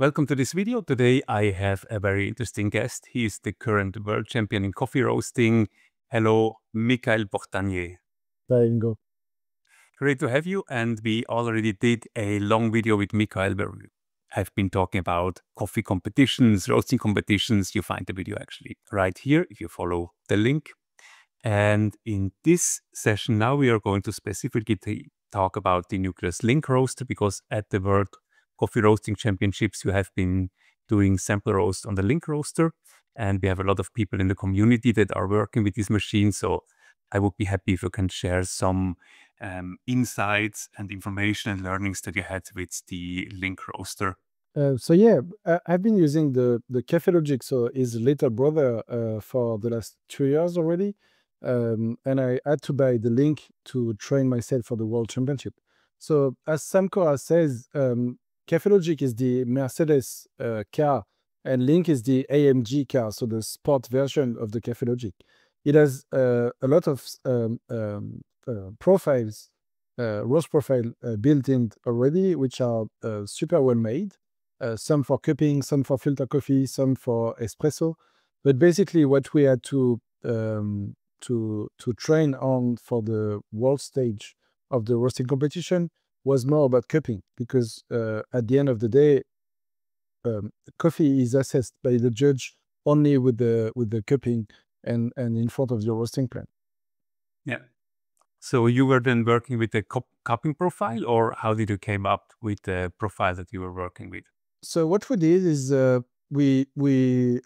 Welcome to this video. Today I have a very interesting guest. He is the current world champion in coffee roasting. Hello, Mikaël Portannier. Hi, Ingo. Great to have you. And we already did a long video with Mikaël where we have been talking about coffee competitions, roasting competitions. You find the video actually right here if you follow the link. And in this session now, we are going to specifically talk about the Nucleus Link roaster because at the World Coffee Roasting Championships, you have been doing sample roast on the Link roaster. And we have a lot of people in the community that are working with these machines. So I would be happy if you can share some um, insights and information and learnings that you had with the Link roaster. Uh, so yeah, I've been using the the Kaffelogic, so his little brother, uh, for the last two years already, um, and I had to buy the Link to train myself for the World Championship. So as Sam Cora says, um, Kaffelogic is the Mercedes uh, car, and Link is the AMG car, so the sport version of the Kaffelogic. It has uh, a lot of um, um, uh, profiles, uh, roast profile uh, built in already, which are uh, super well made. Uh, some for cupping, some for filter coffee, some for espresso. But basically, what we had to um, to to train on for the world stage of the roasting competition was more about cupping because uh, at the end of the day, um, coffee is assessed by the judge only with the with the cupping and and in front of your roasting plant. Yeah. So you were then working with the cup cupping profile, or how did you came up with the profile that you were working with? So what we did is uh, we we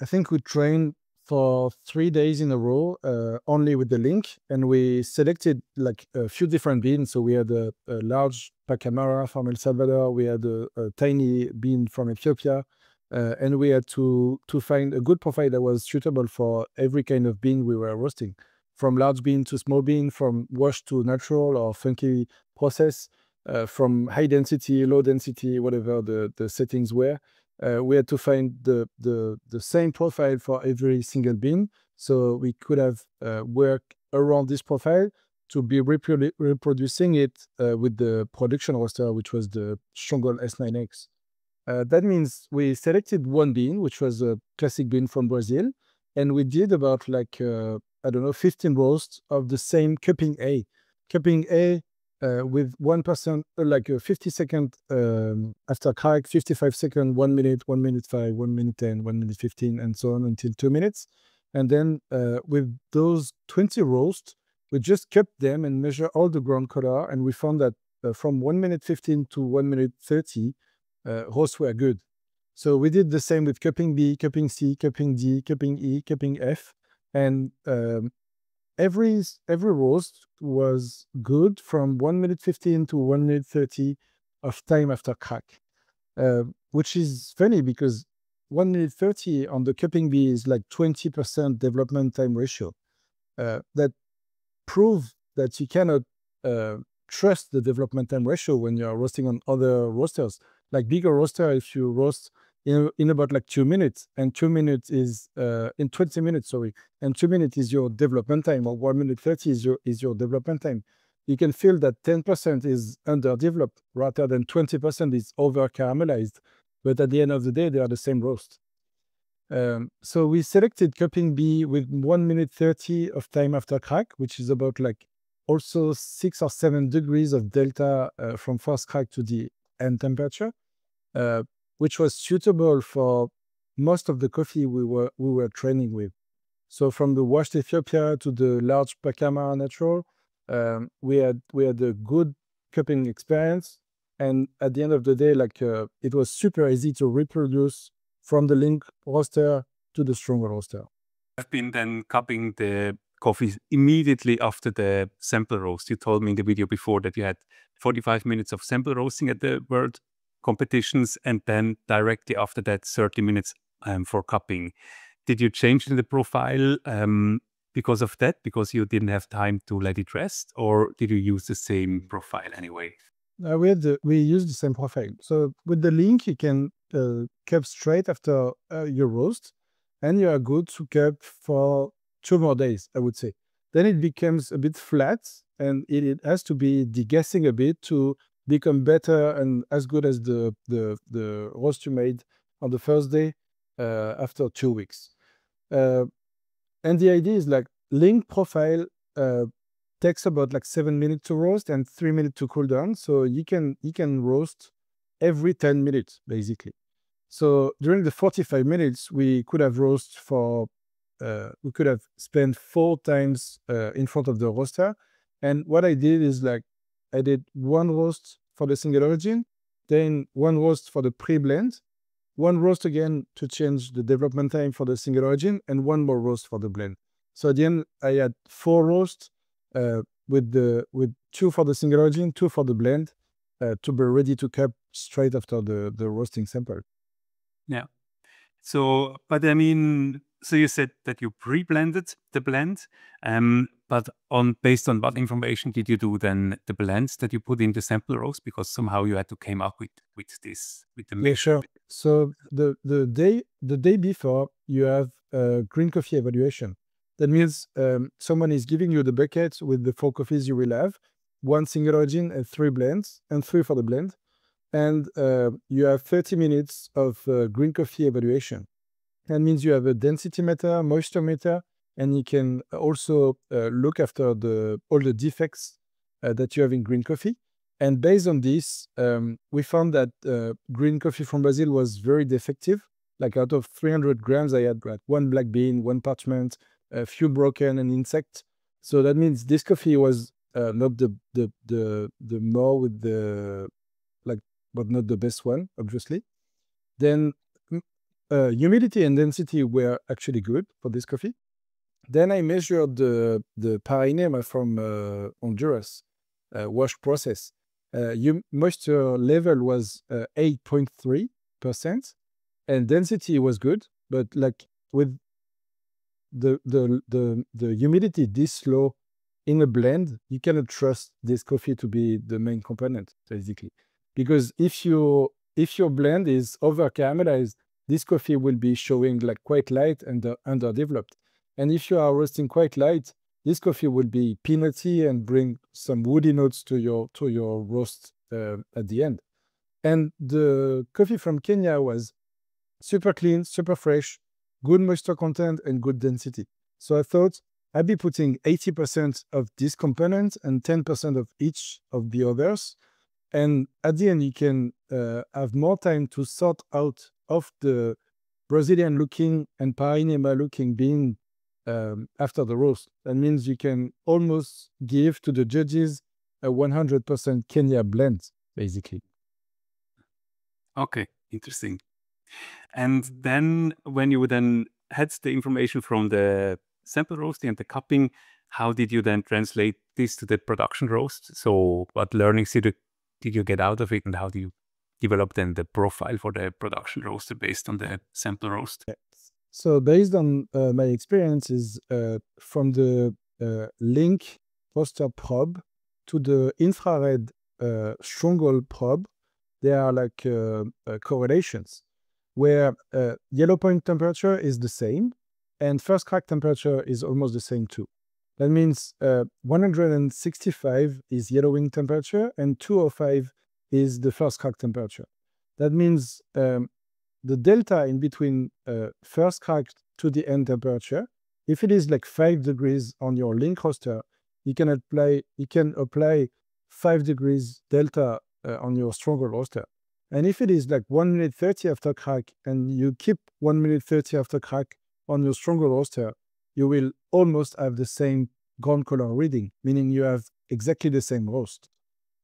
I think we trained for three days in a row uh, only with the link, and we selected like a few different beans. So we had a, a large pacamara from El Salvador, we had a, a tiny bean from Ethiopia, uh, and we had to to find a good profile that was suitable for every kind of bean we were roasting, from large bean to small bean, from washed to natural or funky process uh, from high density, low density, whatever the, the settings were. Uh, we had to find the, the, the same profile for every single bean. So we could have uh, worked around this profile to be reprodu reproducing it uh, with the production roaster, which was the Stronghold S9X. Uh, that means we selected one bean, which was a classic bean from Brazil, and we did about like, uh, I don't know, 15 roasts of the same cupping A. Cupping A uh, with 1%, uh, like a 50 second um, after crack, 55 second, 1 minute, 1 minute 5, 1 minute 10, 1 minute 15, and so on until 2 minutes. And then uh, with those 20 roasts, we just kept them and measure all the ground color. And we found that uh, from 1 minute 15 to 1 minute 30, uh, roasts were good. So we did the same with cupping B, cupping C, cupping D, cupping E, cupping F. And um, every every roast was good from 1 minute 15 to 1 minute 30 of time after crack uh, which is funny because 1 minute 30 on the cupping B is like 20% development time ratio uh, that proves that you cannot uh, trust the development time ratio when you're roasting on other roasters. Like bigger roaster if you roast in, in about like two minutes and two minutes is uh, in 20 minutes sorry and two minutes is your development time or one minute 30 is your is your development time. You can feel that 10% is underdeveloped rather than 20% is over caramelized but at the end of the day they are the same roast. Um, so we selected cupping B with 1 minute 30 of time after crack which is about like also 6 or 7 degrees of delta uh, from first crack to the end temperature. Uh, which was suitable for most of the coffee we were we were training with. So from the washed Ethiopia to the large Pacamara natural, um, we had we had a good cupping experience, and at the end of the day, like uh, it was super easy to reproduce from the link roaster to the Stronghold roaster. I've been then cupping the coffee immediately after the sample roast. You told me in the video before that you had 45 minutes of sample roasting at the World competitions and then directly after that 30 minutes um, for cupping. Did you change the profile um, because of that? Because you didn't have time to let it rest, or did you use the same profile anyway? Uh, we had we use the same profile. So with the link, you can uh, cup straight after uh, your roast, and you are good to cup for two more days. I would say. Then it becomes a bit flat, and it has to be degassing a bit to become better and as good as the the the roast you made on the first day uh, after two weeks. Uh, and the idea is like link profile uh, takes about like seven minutes to roast and three minutes to cool down. So you can you can roast every 10 minutes basically. So during the 45 minutes, we could have roast for uh, we could have spent four times uh, in front of the roaster. And what I did is like I did one roast for the single origin, then one roast for the pre-blend, one roast again to change the development time for the single origin, and one more roast for the blend. So at the end, I had four roasts uh, with the with two for the single origin, two for the blend, uh, to be ready to cup straight after the the roasting sample. Yeah. So, but I mean, so you said that you pre-blended the blend, um, but on based on what information did you do then the blends that you put in the sample rows? Because somehow you had to came up with with this with the yeah, sure. So the the day the day before you have a green coffee evaluation. That means um, someone is giving you the bucket with the four coffees you will have, one single origin and three blends, and three for the blend. And uh, you have 30 minutes of uh, green coffee evaluation. That means you have a density meter, moisture meter, and you can also uh, look after the all the defects uh, that you have in green coffee. And based on this, um, we found that uh, green coffee from Brazil was very defective. Like out of 300 grams, I had like one black bean, one parchment, a few broken, and insect. So that means this coffee was uh, not the the the the more with the like, but not the best one, obviously. Then uh, humidity and density were actually good for this coffee. Then I measured the the Paraínema from uh, Honduras uh, wash process. Uh, moisture level was 8.3 percent, and density was good. But like with the the the the humidity this low in a blend, you cannot trust this coffee to be the main component basically, because if you if your blend is over caramelized this coffee will be showing like quite light and uh, underdeveloped. And if you are roasting quite light, this coffee will be peanutty and bring some woody notes to your to your roast uh, at the end. And the coffee from Kenya was super clean, super fresh, good moisture content, and good density. So I thought I'd be putting 80% of this component and 10% of each of the others. And at the end, you can uh, have more time to sort out of the Brazilian looking and Paraínema looking bean um, after the roast. That means you can almost give to the judges a 100% Kenya blend, basically. Okay, interesting. And then when you then had the information from the sample roasting and the cupping, how did you then translate this to the production roast? So what learnings did you, did you get out of it and how do you develop then the profile for the production roaster based on the sample roast? So based on uh, my experiences uh, from the uh, link poster probe to the infrared uh, stronghold probe, there are like uh, uh, correlations where yellow point temperature is the same and first crack temperature is almost the same too. That means 165 is yellowing temperature and 205 is the first crack temperature. That means um, the delta in between uh, first crack to the end temperature, if it is like five degrees on your link roaster, you can apply you can apply five degrees delta uh, on your Stronghold roaster. And if it is like one minute thirty after crack, and you keep one minute thirty after crack on your stronger roaster, you will almost have the same ground color reading, meaning you have exactly the same roast.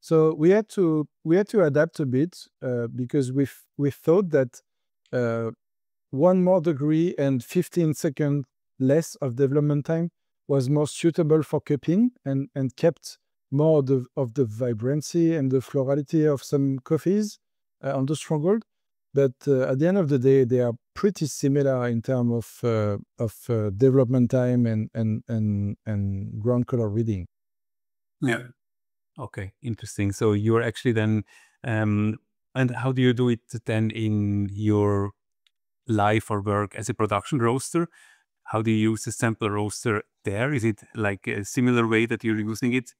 So we had to we had to adapt a bit uh, because we we thought that uh, one more degree and 15 seconds less of development time was more suitable for cupping and and kept more of the, of the vibrancy and the florality of some coffees uh, on the stronghold. But uh, at the end of the day, they are pretty similar in terms of uh, of uh, development time and and and and ground color reading. Yeah. Okay, interesting. So you're actually then, um, and how do you do it then in your life or work as a production roaster? How do you use the sample roaster there? Is it like a similar way that you're using it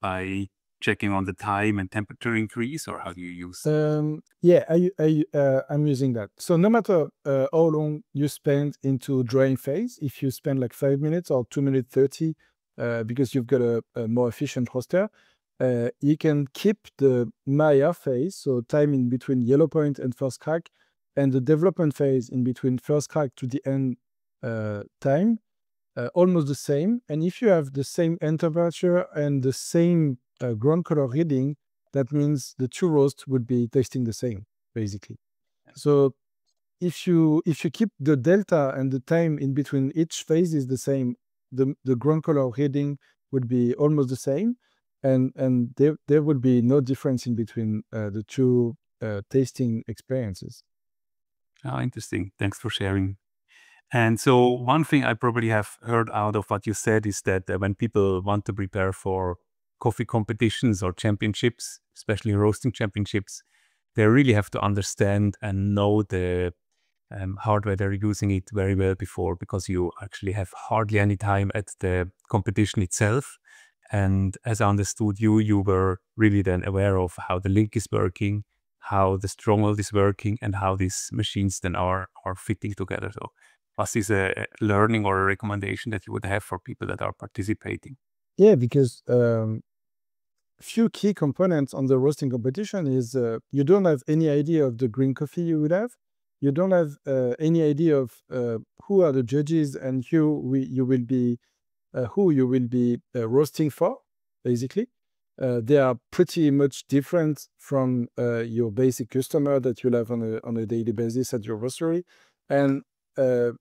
by checking on the time and temperature increase, or how do you use? Um, yeah, I, I, uh, I'm using that. So no matter uh, how long you spend into drying phase, if you spend like five minutes or two minutes thirty, uh, because you've got a, a more efficient roaster, uh, you can keep the Maillard phase, so time in between yellow point and first crack, and the development phase in between first crack to the end uh, time, uh, almost the same. And if you have the same end temperature and the same uh, ground color reading, that means the two roasts would be tasting the same, basically. So if you if you keep the delta and the time in between each phase is the same, the the ground color reading would be almost the same, and and there there would be no difference in between uh, the two uh, tasting experiences. Oh, interesting. Thanks for sharing. And so one thing I probably have heard out of what you said is that uh, when people want to prepare for coffee competitions or championships, especially roasting championships, they really have to understand and know the um, hardware they're using it very well before because you actually have hardly any time at the competition itself. And as I understood you, you were really then aware of how the link is working, how the stronghold is working, and how these machines then are are fitting together. So, was this a learning or a recommendation that you would have for people that are participating? Yeah, because um, few key components on the roasting competition is uh, you don't have any idea of the green coffee you would have. You don't have uh, any idea of uh, who are the judges and who we, you will be, who you will be uh, roasting for. Basically, uh, they are pretty much different from your basic customer that you'll have on a on a daily basis at your roastery, and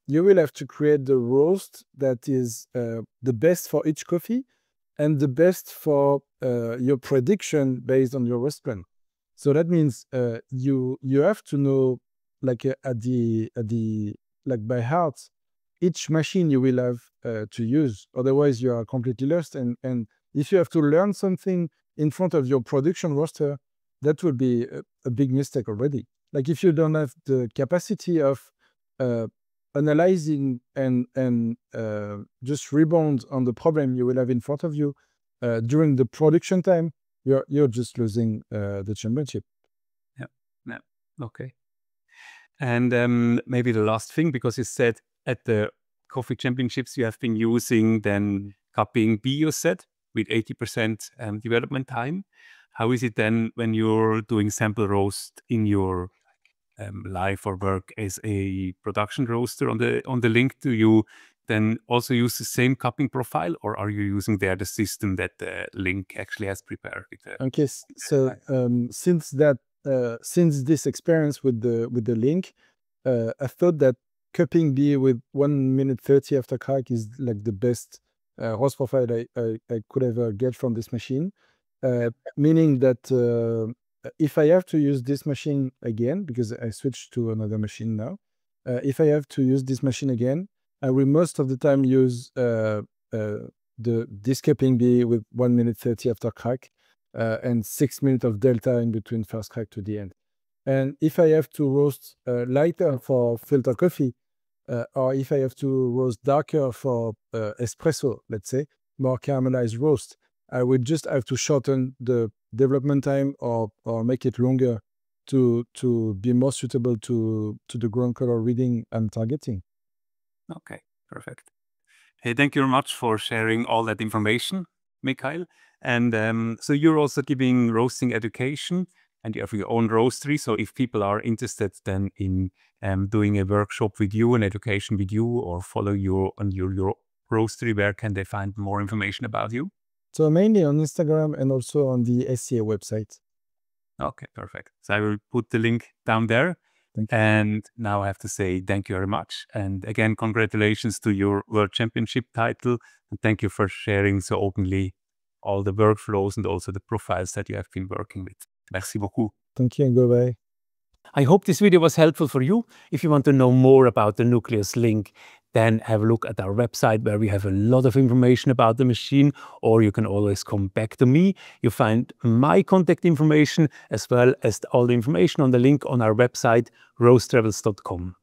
you will have to create the roast that is the best for each coffee and the best for uh, your prediction based on your roast plan. So that means uh, you you have to know like uh, at the at the like by heart each machine you will have uh, to use. Otherwise, you are completely lost. And and if you have to learn something in front of your production roster, that would be a, a big mistake already. Like if you don't have the capacity of uh, analyzing and and uh, just rebound on the problem you will have in front of you uh, during the production time, you're you're just losing uh, the championship. Yeah, yeah, okay. And um, maybe the last thing, because you said at the coffee championships you have been using then cupping B, you said, with 80% um, development time. How is it then when you're doing sample roast in your um, life or work as a production roaster on the on the link? Do you then also use the same cupping profile, or are you using there the system that the link actually has prepared? The, okay, so um, since that uh, since this experience with the with the link, uh, I thought that cupping B with one minute thirty after crack is like the best uh, roast profile I, I, I, could ever get from this machine. Uh, meaning that uh, if I have to use this machine again, because I switched to another machine now, uh, if I have to use this machine again, I will most of the time use uh, uh, the this cupping B with one minute 30 after crack uh, and six minutes of delta in between first crack to the end. And if I have to roast uh, lighter for filter coffee, uh, or if I have to roast darker for espresso, let's say, more caramelized roast, I would just have to shorten the development time or or make it longer to to be more suitable to to the ground color reading and targeting. Okay, perfect. Hey, thank you very much for sharing all that information, Mikaël. And um, so you're also giving roasting education and you have your own roastery. So if people are interested then in um, doing a workshop with you, an education with you, or follow you on your, your roastery, where can they find more information about you? So mainly on Instagram and also on the SCA website. Okay, perfect. So I will put the link down there. And now I have to say thank you very much. And again, congratulations to your World Championship title. And thank you for sharing so openly all the workflows and also the profiles that you have been working with. Merci beaucoup. Thank you and goodbye. I hope this video was helpful for you. If you want to know more about the Nucleus Link, then have a look at our website where we have a lot of information about the machine, or you can always come back to me. You find my contact information as well as all the information on the link on our website, roastrebels.com.